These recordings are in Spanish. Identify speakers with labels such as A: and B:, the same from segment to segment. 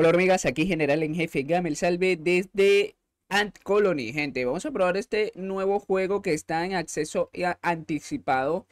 A: Hola hormigas, aquí General en Jefe Gamel Salve desde Ant Colony, gente. Vamos a probar este nuevo juego que está en acceso anticipado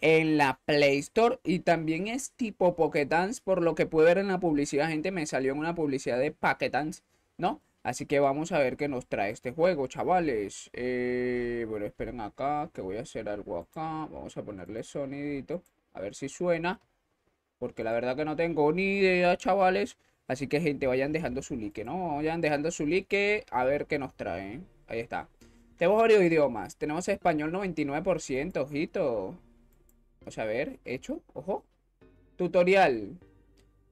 A: en la Play Store y también es tipo Pokédance, por lo que pude ver en la publicidad, gente, me salió en una publicidad de Pokédance, ¿no? Así que vamos a ver qué nos trae este juego, chavales. Eh, bueno, esperen acá, que voy a hacer algo acá. Vamos a ponerle sonidito, a ver si suena. Porque la verdad que no tengo ni idea, chavales. Así que, gente, vayan dejando su like, ¿no? Vayan dejando su like a ver qué nos traen. Ahí está. Tenemos varios idiomas. Tenemos español 99%, ojito. Vamos a ver, hecho, ojo. Tutorial.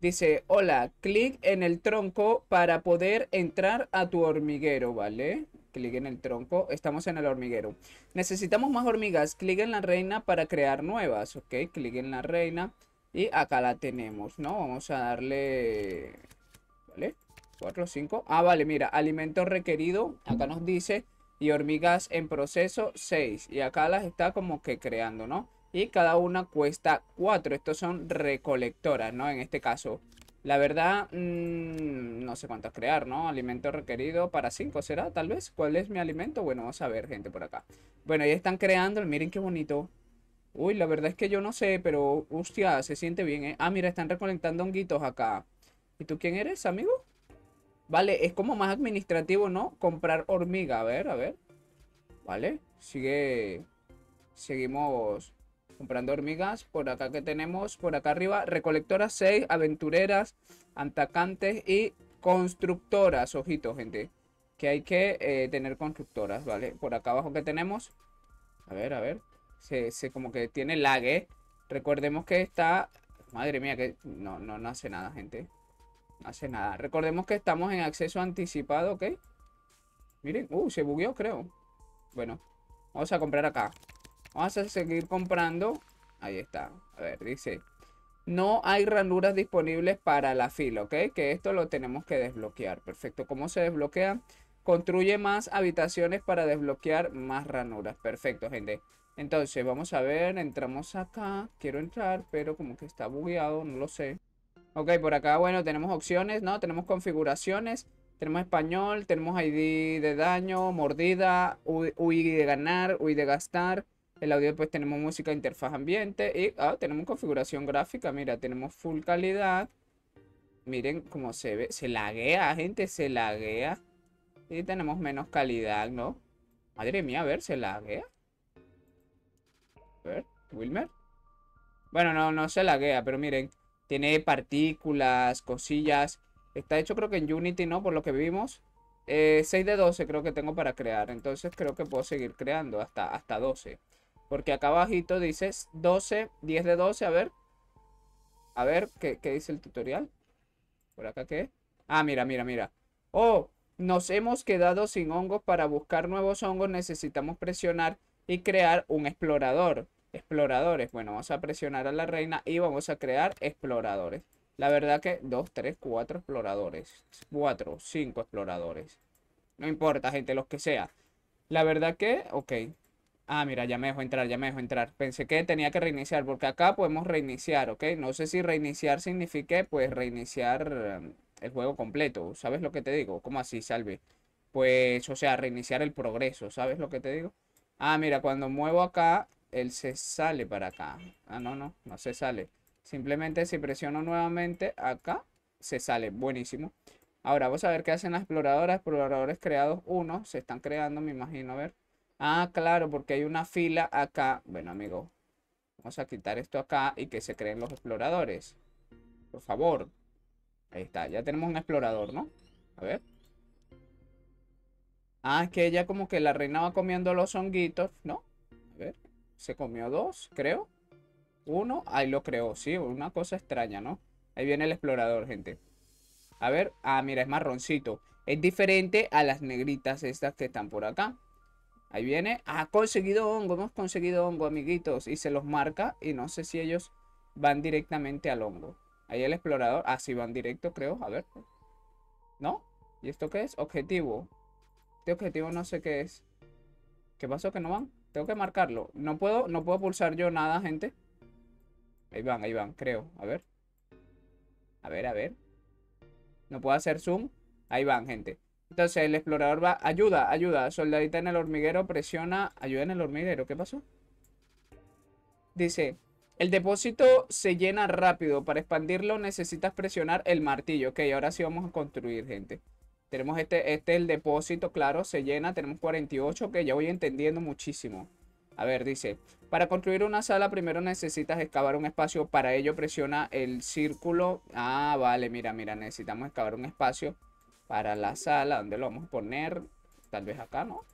A: Dice, hola, clic en el tronco para poder entrar a tu hormiguero, ¿vale? Clic en el tronco, estamos en el hormiguero. Necesitamos más hormigas, clic en la reina para crear nuevas, ¿ok? Clic en la reina y acá la tenemos, ¿no? Vamos a darle... ¿Vale? 4, 5. Ah, vale, mira, alimento requerido. Acá nos dice. Y hormigas en proceso, 6. Y acá las está como que creando, ¿no? Y cada una cuesta 4. Estos son recolectoras, ¿no? En este caso. La verdad, mmm, no sé cuántas crear, ¿no? Alimento requerido para 5, ¿será? Tal vez. ¿Cuál es mi alimento? Bueno, vamos a ver, gente, por acá. Bueno, ahí están creando. Miren qué bonito. Uy, la verdad es que yo no sé, pero hostia, se siente bien, ¿eh? Ah, mira, están recolectando honguitos acá. ¿Y tú quién eres, amigo? Vale, es como más administrativo, ¿no? Comprar hormiga, a ver, a ver. Vale, sigue... Seguimos comprando hormigas. Por acá que tenemos, por acá arriba, recolectoras 6, aventureras, atacantes y constructoras. Ojito, gente. Que hay que eh, tener constructoras, ¿vale? Por acá abajo que tenemos. A ver, a ver. Se, como que tiene lag, ¿eh? Recordemos que está... Madre mía, que no, no, no hace nada, gente. No hace nada. Recordemos que estamos en acceso anticipado, ¿ok? Miren, uh, se bugueó, creo. Bueno, vamos a comprar acá. Vamos a seguir comprando. Ahí está. A ver, dice... No hay ranuras disponibles para la fila, ¿ok? Que esto lo tenemos que desbloquear. Perfecto. ¿Cómo se desbloquea? Construye más habitaciones para desbloquear más ranuras. Perfecto, gente. Entonces, vamos a ver, entramos acá. Quiero entrar, pero como que está bugueado, no lo sé. Ok, por acá, bueno, tenemos opciones, ¿no? Tenemos configuraciones. Tenemos español, tenemos ID de daño, mordida, UI de ganar, UI de gastar. El audio, pues tenemos música, interfaz ambiente. Y ah, tenemos configuración gráfica. Mira, tenemos full calidad. Miren cómo se ve. Se laguea, gente, se laguea. Y tenemos menos calidad, ¿no? Madre mía, a ver, se laguea. A ver, Wilmer. Bueno, no, no se laguea, pero miren. Tiene partículas, cosillas. Está hecho creo que en Unity, ¿no? Por lo que vimos. 6 eh, de 12 creo que tengo para crear. Entonces creo que puedo seguir creando hasta, hasta 12. Porque acá abajito dice 12, 10 de 12. A ver. A ver, ¿qué, qué dice el tutorial? ¿Por acá qué? Ah, mira, mira, mira. Oh, nos hemos quedado sin hongos. Para buscar nuevos hongos necesitamos presionar y crear un explorador. Exploradores. Bueno, vamos a presionar a la reina y vamos a crear exploradores. La verdad que 2, 3, 4 exploradores. 4, 5 exploradores. No importa, gente, los que sea. La verdad que, ok. Ah, mira, ya me dejó entrar, ya me dejó entrar. Pensé que tenía que reiniciar, porque acá podemos reiniciar, ¿ok? No sé si reiniciar signifique, pues, reiniciar em, el juego completo. ¿Sabes lo que te digo? ¿Cómo así, Salve? Pues, o sea, reiniciar el progreso, ¿sabes lo que te digo? Ah, mira, cuando muevo acá, él se sale para acá. Ah, no, no, no se sale. Simplemente si presiono nuevamente acá, se sale. Buenísimo. Ahora vamos a ver qué hacen las exploradoras. Exploradores creados uno. Se están creando, me imagino. A ver. Ah, claro, porque hay una fila acá. Bueno, amigo. Vamos a quitar esto acá y que se creen los exploradores. Por favor. Ahí está. Ya tenemos un explorador, ¿no? A ver. Ah, es que ella como que la reina va comiendo los honguitos, ¿no? A ver, se comió dos, creo. Uno, ahí lo creó, sí, una cosa extraña, ¿no? Ahí viene el explorador, gente. A ver, ah, mira, es marroncito. Es diferente a las negritas estas que están por acá. Ahí viene. Ha conseguido hongo, hemos conseguido hongo, amiguitos. Y se los marca y no sé si ellos van directamente al hongo. Ahí el explorador. Ah, sí, van directo, creo. A ver. ¿No? ¿Y esto qué es? Objetivo. Este objetivo no sé qué es. ¿Qué pasó que no van? Tengo que marcarlo. No puedo, no puedo pulsar yo nada, gente. Ahí van, ahí van, creo. A ver. A ver, a ver. No puedo hacer zoom. Ahí van, gente. Entonces el explorador va, ayuda, ayuda. Soldadita en el hormiguero presiona, ayuda en el hormiguero. ¿Qué pasó? Dice, el depósito se llena rápido. Para expandirlo necesitas presionar el martillo. Ok, ahora sí vamos a construir, gente. Tenemos este, este el depósito, claro, se llena. Tenemos 48, que ya voy entendiendo muchísimo. A ver, dice, para construir una sala primero necesitas excavar un espacio. Para ello presiona el círculo. Ah, vale, mira, mira, necesitamos excavar un espacio para la sala. ¿Dónde lo vamos a poner? Tal vez acá, ¿no?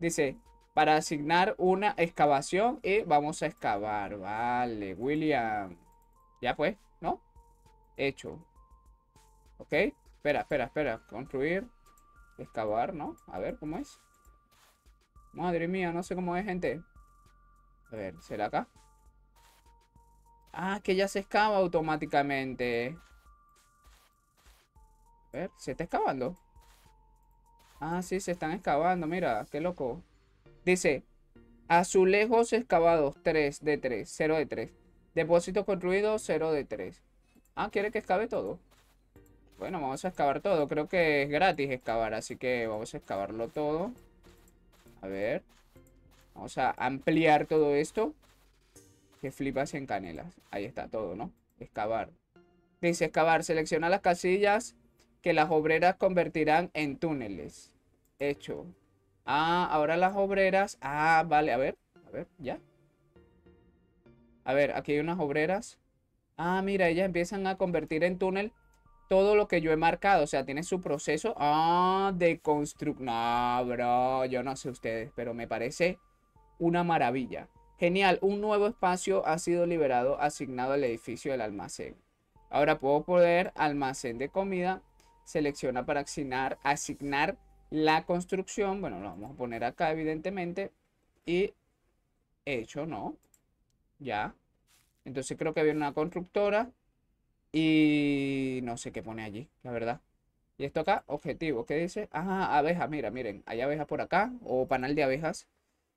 A: Dice, para asignar una excavación y vamos a excavar. Vale, William. Ya pues, ¿no? Hecho. Ok. Espera, espera, espera. Construir. Excavar, ¿no? A ver, ¿cómo es? Madre mía, no sé cómo es, gente. A ver, ¿será acá? Ah, que ya se excava automáticamente. A ver, ¿se está excavando? Ah, sí, se están excavando, mira, qué loco. Dice, azulejos excavados, 3 de 3, 0 de 3. Depósito construido, 0 de 3. Ah, ¿quiere que excave todo? Bueno, vamos a excavar todo. Creo que es gratis excavar, así que vamos a excavarlo todo. A ver. Vamos a ampliar todo esto. Que flipas en canelas. Ahí está todo, ¿no? Excavar. Dice excavar. Selecciona las casillas que las obreras convertirán en túneles. Hecho. Ah, ahora las obreras. Ah, vale, a ver. A ver, ya. A ver, aquí hay unas obreras. Ah, mira, ellas empiezan a convertir en túnel todo lo que yo he marcado. O sea, tiene su proceso ah, de construcción. No, bro, yo no sé ustedes, pero me parece una maravilla. Genial, un nuevo espacio ha sido liberado asignado al edificio del almacén. Ahora puedo poder almacén de comida selecciona para asignar, asignar la construcción. Bueno, lo vamos a poner acá, evidentemente. Y hecho, ¿no? Ya. Entonces creo que había una constructora. Y no sé qué pone allí, la verdad. Y esto acá, objetivo. ¿Qué dice? Ajá, abejas. Mira, miren. Hay abejas por acá. O panal de abejas.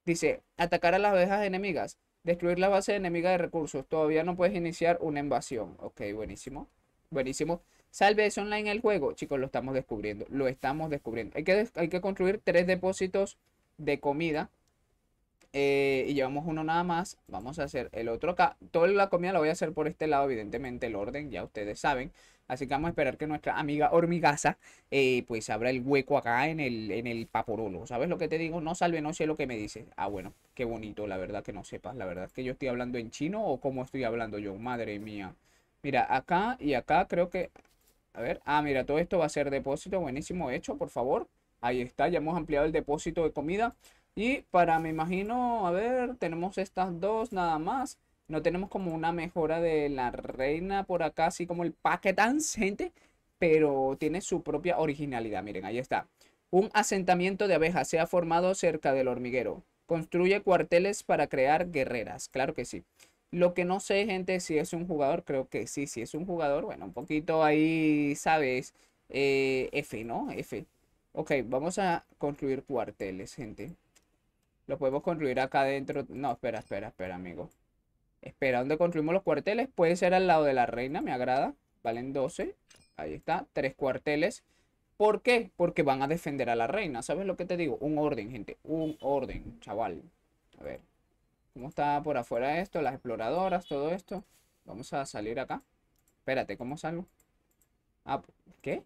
A: Dice, atacar a las abejas enemigas. Destruir la base enemiga de recursos. Todavía no puedes iniciar una invasión. Ok, buenísimo. Buenísimo. Salve online el juego. Chicos, lo estamos descubriendo. Lo estamos descubriendo. Hay que, hay que construir tres depósitos de comida. Eh, y llevamos uno nada más. Vamos a hacer el otro acá. Toda la comida la voy a hacer por este lado, evidentemente el orden, ya ustedes saben. Así que vamos a esperar que nuestra amiga hormigaza eh, pues abra el hueco acá en el, en el paporolo. ¿Sabes lo que te digo? No salve, no sé lo que me dice. Ah, bueno, qué bonito, la verdad que no sepas. La verdad es que yo estoy hablando en chino o cómo estoy hablando yo. Madre mía. Mira, acá y acá creo que a ver, ah, mira, todo esto va a ser depósito, buenísimo, hecho, por favor. Ahí está, ya hemos ampliado el depósito de comida. Y para, me imagino, a ver, tenemos estas dos nada más. No tenemos como una mejora de la reina por acá, así como el paquetance, gente. Pero tiene su propia originalidad, miren, ahí está. Un asentamiento de abejas se ha formado cerca del hormiguero. Construye cuarteles para crear guerreras, claro que sí. Lo que no sé, gente, si es un jugador, creo que sí, si es un jugador, bueno, un poquito ahí, ¿sabes? Eh, F, ¿no? F. Ok, vamos a construir cuarteles, gente. Lo podemos construir acá adentro. No, espera, espera, espera, amigo. Espera, ¿dónde construimos los cuarteles? Puede ser al lado de la reina, me agrada. Valen 12. Ahí está, tres cuarteles. ¿Por qué? Porque van a defender a la reina. ¿Sabes lo que te digo? Un orden, gente. Un orden, chaval. A ver. ¿Cómo está por afuera esto? Las exploradoras, todo esto. Vamos a salir acá. Espérate, ¿cómo salgo? Ah, ¿qué?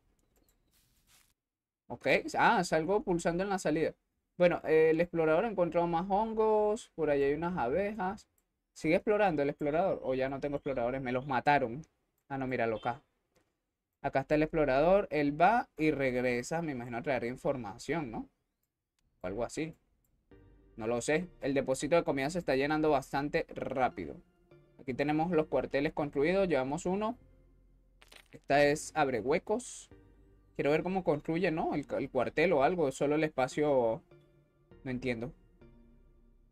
A: Ok, ah, salgo pulsando en la salida. Bueno, el explorador encontró más hongos. Por ahí hay unas abejas. ¿Sigue explorando el explorador? O ya no tengo exploradores, me los mataron. Ah, no, míralo acá. Acá está el explorador. Él va y regresa, me imagino, a traer información, ¿no? O algo así. No lo sé. El depósito de comida se está llenando bastante rápido. Aquí tenemos los cuarteles construidos. Llevamos uno. Esta es abre huecos. Quiero ver cómo construye, ¿no? El, cuartel o algo. Solo el espacio... No entiendo.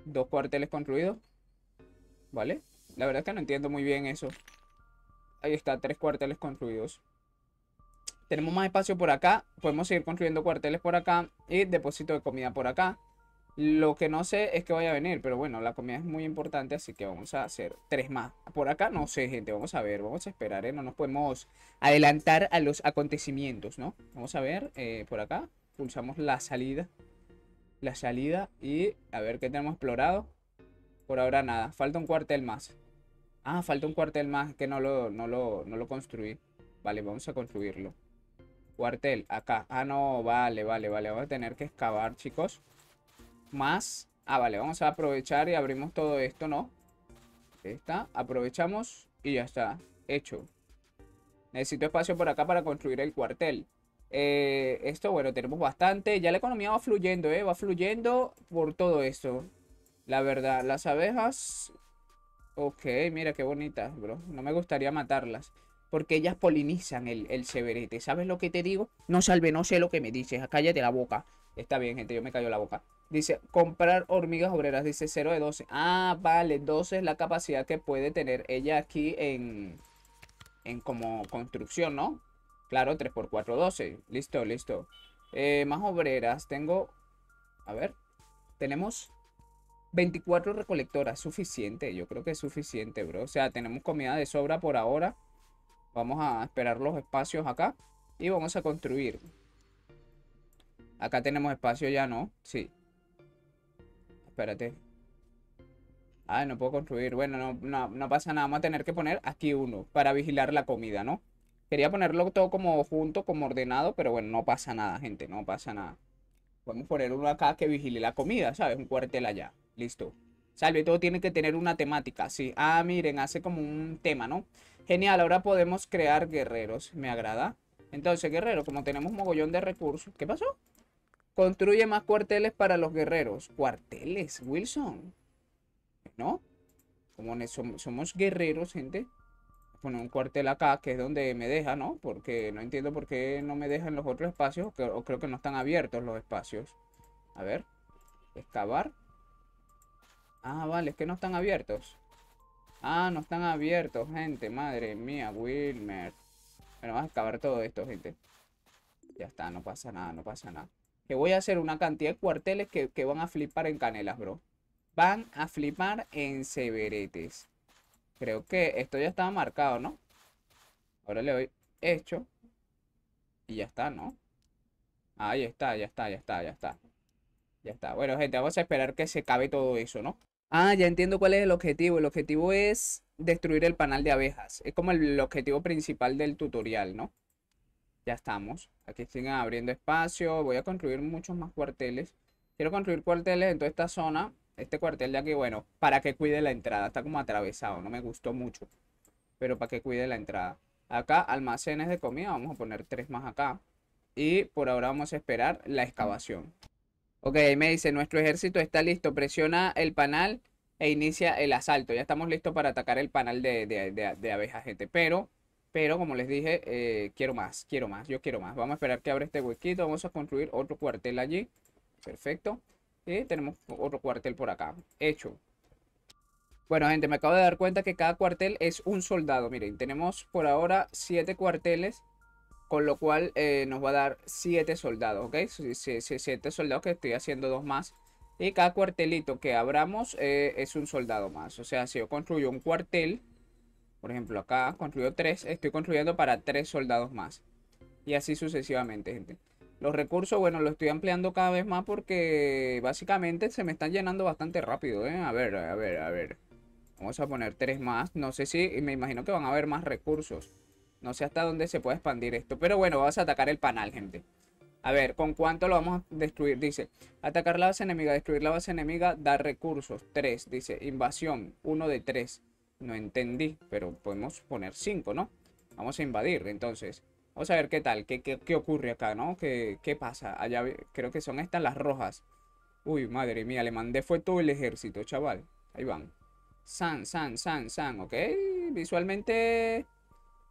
A: Dos cuarteles construidos. ¿Vale? La verdad es que no entiendo muy bien eso. Ahí está, tres cuarteles construidos. Tenemos más espacio por acá. Podemos seguir construyendo cuarteles por acá. Y depósito de comida por acá. Lo que no sé es que vaya a venir, pero bueno, la comida es muy importante, así que vamos a hacer tres más. Por acá no sé, gente, vamos a ver, vamos a esperar, ¿eh? No nos podemos adelantar a los acontecimientos, ¿no? Vamos a ver, eh, por acá, pulsamos la salida. La salida y a ver qué tenemos explorado. Por ahora nada, falta un cuartel más. Ah, falta un cuartel más que no lo, no lo, no lo construí. Vale, vamos a construirlo. Cuartel, acá. Ah, no, vale, vale, vale. Vamos a tener que excavar, chicos más. Ah, vale, vamos a aprovechar y abrimos todo esto, ¿no? Está, aprovechamos y ya está, hecho. Necesito espacio por acá para construir el cuartel. Eh, esto, bueno, tenemos bastante. Ya la economía va fluyendo, ¿eh? Va fluyendo por todo esto. La verdad, las abejas... Ok, mira qué bonitas, bro. No me gustaría matarlas. Porque ellas polinizan el, el severete. ¿Sabes lo que te digo? No salve, no sé lo que me dices. Cállate la boca. Está bien, gente, yo me callo la boca. Dice, comprar hormigas obreras, dice 0 de 12. Ah, vale, 12 es la capacidad que puede tener ella aquí en, en como construcción, ¿no? Claro, 3 por 4, 12. Listo, listo. Eh, más obreras, tengo, a ver, tenemos 24 recolectoras, suficiente, yo creo que es suficiente, bro. O sea, tenemos comida de sobra por ahora. Vamos a esperar los espacios acá y vamos a construir. Acá tenemos espacio ya, ¿no? Sí espérate. Ah, no puedo construir. Bueno, no, no, pasa nada. Vamos a tener que poner aquí uno para vigilar la comida, ¿no? Quería ponerlo todo como junto, como ordenado, pero bueno, no pasa nada, gente. No pasa nada. Podemos poner uno acá que vigile la comida, ¿sabes? Un cuartel allá. Listo. Salve, todo tiene que tener una temática, sí. Ah, miren, hace como un tema, ¿no? Genial, ahora podemos crear guerreros. Me agrada. Entonces, guerrero, como tenemos mogollón de recursos. ¿Qué pasó? Construye más cuarteles para los guerreros. ¿Cuarteles, Wilson? ¿No? Como somos guerreros, gente. Poner un cuartel acá, que es donde me deja, ¿no? Porque no entiendo por qué no me dejan los otros espacios. O creo que no están abiertos los espacios. A ver. Excavar. Ah, vale, es que no están abiertos. Ah, no están abiertos, gente. Madre mía, Wilmer. Bueno, vamos a excavar todo esto, gente. Ya está, no pasa nada, no pasa nada. Que voy a hacer una cantidad de cuarteles que, van a flipar en canelas, bro. Van a flipar en severetes. Creo que esto ya estaba marcado, ¿no? Ahora le doy hecho. Y ya está, ¿no? Ahí está, ya está, ya está, ya está. Ya está. Bueno, gente, vamos a esperar que se cabe todo eso, ¿no? Ah, ya entiendo cuál es el objetivo. El objetivo es destruir el panal de abejas. Es como el objetivo principal del tutorial, ¿no? Ya estamos. Aquí siguen abriendo espacio. Voy a construir muchos más cuarteles. Quiero construir cuarteles en toda esta zona. Este cuartel de aquí, bueno, para que cuide la entrada. Está como atravesado. No me gustó mucho. Pero para que cuide la entrada. Acá, almacenes de comida. Vamos a poner tres más acá. Y por ahora vamos a esperar la excavación. Ok, me dice, nuestro ejército está listo. Presiona el panal e inicia el asalto. Ya estamos listos para atacar el panal de, de, de gente. Pero pero como les dije, eh, quiero más, quiero más, yo quiero más. Vamos a esperar que abra este huequito. Vamos a construir otro cuartel allí. Perfecto. Tenemos otro cuartel por acá. Hecho. Bueno, gente, me acabo de dar cuenta que cada cuartel es un soldado. Miren, tenemos por ahora siete cuarteles. Con lo cual eh, nos va a dar siete soldados, ¿ok? Siete soldados que estoy haciendo dos más. Y cada cuartelito que abramos eh, es un soldado más. O sea, si yo construyo un cuartel por ejemplo, acá construyo tres, estoy construyendo para tres soldados más. Y así sucesivamente, gente. Los recursos, bueno, los estoy ampliando cada vez más porque básicamente se me están llenando bastante rápido, ¿eh? A ver, a ver, a ver. Vamos a poner tres más. No sé si, me imagino que van a haber más recursos. No sé hasta dónde se puede expandir esto. Pero bueno, vamos a atacar el panal, gente. A ver, ¿con cuánto lo vamos a destruir? Dice, atacar la base enemiga, destruir la base enemiga, dar recursos. Tres, dice, invasión, uno de tres. No entendí, pero podemos poner 5, ¿no? Vamos a invadir, entonces. Vamos a ver qué tal, qué, qué, ocurre acá, ¿no? ¿Qué, ¿Qué, pasa? Allá creo que son estas las rojas. Uy, madre mía, le mandé fue todo el ejército, chaval. Ahí van. San, san, san, san, ¿ok? Visualmente...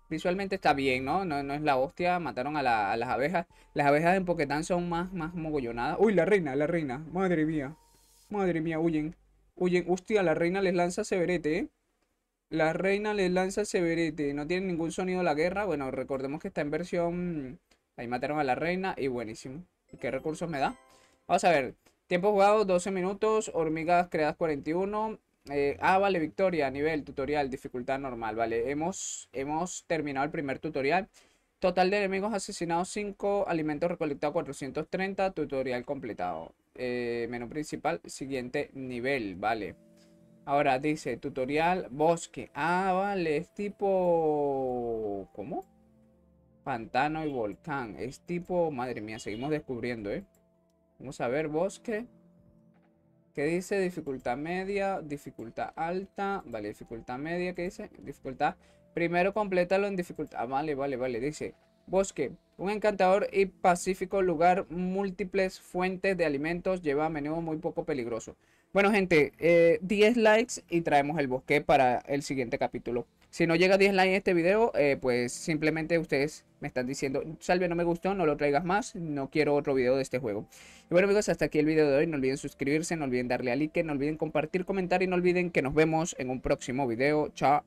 A: Visualmente está bien, ¿no? No, no es la hostia. Mataron a, las abejas. Las abejas en Pokétán son más, más mogollonadas. Uy, la reina, la reina. Madre mía. Madre mía, huyen. Huyen. Hostia, la reina les lanza severete, ¿eh? La reina le lanza Severete. No tiene ningún sonido la guerra. Bueno, recordemos que está en versión... Ahí mataron a la reina y buenísimo. ¿Qué recursos me da? Vamos a ver. Tiempo jugado 12 minutos, hormigas creadas 41. Eh, ah, vale, victoria, nivel, tutorial, dificultad normal, vale. Hemos, hemos terminado el primer tutorial. Total de enemigos asesinados 5, alimentos recolectados 430, tutorial completado. Eh, menú principal, siguiente nivel, vale. Ahora dice tutorial bosque. Ah, vale, es tipo... ¿Cómo? Pantano y volcán. Es tipo... Madre mía, seguimos descubriendo, ¿eh? Vamos a ver, bosque. ¿Qué dice? Dificultad media, dificultad alta. Vale, dificultad media, ¿qué dice? Dificultad. Primero complétalo en dificultad. Ah, vale, vale, vale. Dice, bosque. Un encantador y pacífico lugar, múltiples fuentes de alimentos, lleva a menudo muy poco peligroso. Bueno, gente, 10 eh, likes y traemos el bosque para el siguiente capítulo. Si no llega a 10 likes en este video, eh, pues simplemente ustedes me están diciendo, Salve, no me gustó, no lo traigas más, no quiero otro video de este juego. Y bueno amigos, hasta aquí el video de hoy, no olviden suscribirse, no olviden darle a like, no olviden compartir, comentar y no olviden que nos vemos en un próximo video. Chao.